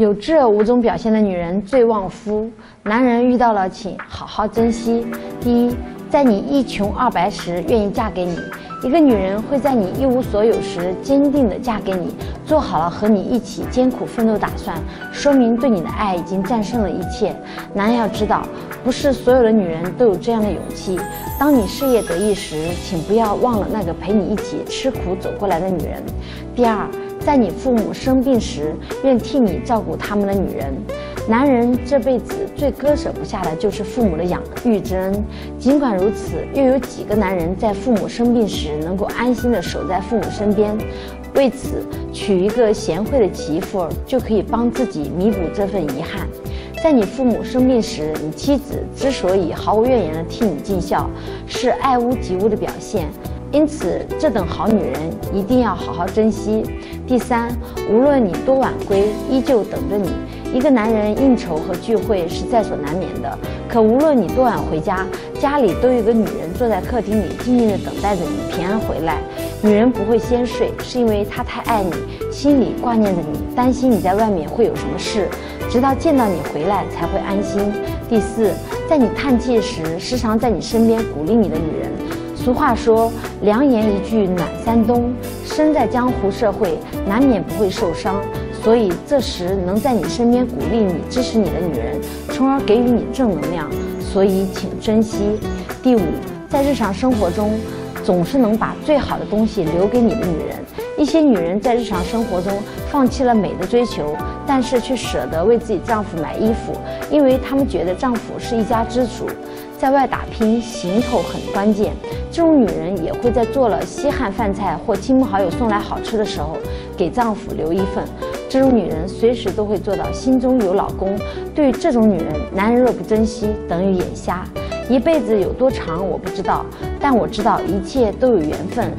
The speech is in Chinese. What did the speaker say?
有这五种表现的女人最旺夫，男人遇到了请好好珍惜。第一，在你一穷二白时愿意嫁给你，一个女人会在你一无所有时坚定地嫁给你，做好了和你一起艰苦奋斗打算，说明对你的爱已经战胜了一切。男人要知道，不是所有的女人都有这样的勇气。当你事业得意时，请不要忘了那个陪你一起吃苦走过来的女人。第二。在你父母生病时，愿替你照顾他们的女人。男人这辈子最割舍不下的就是父母的养育之恩。尽管如此，又有几个男人在父母生病时能够安心的守在父母身边？为此，娶一个贤惠的媳妇就可以帮自己弥补这份遗憾。在你父母生病时，你妻子之所以毫无怨言的替你尽孝，是爱屋及乌的表现。因此，这等好女人一定要好好珍惜。第三，无论你多晚归，依旧等着你。一个男人应酬和聚会是在所难免的，可无论你多晚回家，家里都有个女人坐在客厅里，静静地等待着你平安回来。女人不会先睡，是因为她太爱你，心里挂念着你，担心你在外面会有什么事，直到见到你回来才会安心。第四，在你叹气时，时常在你身边鼓励你的女人。俗话说：“良言一句暖三冬。”身在江湖社会，难免不会受伤，所以这时能在你身边鼓励你、支持你的女人，从而给予你正能量，所以请珍惜。第五，在日常生活中，总是能把最好的东西留给你的女人。一些女人在日常生活中放弃了美的追求，但是却舍得为自己丈夫买衣服，因为她们觉得丈夫是一家之主。在外打拼，行头很关键。这种女人也会在做了稀罕饭菜或亲朋好友送来好吃的时候，给丈夫留一份。这种女人随时都会做到心中有老公。对于这种女人，男人若不珍惜，等于眼瞎。一辈子有多长我不知道，但我知道一切都有缘分。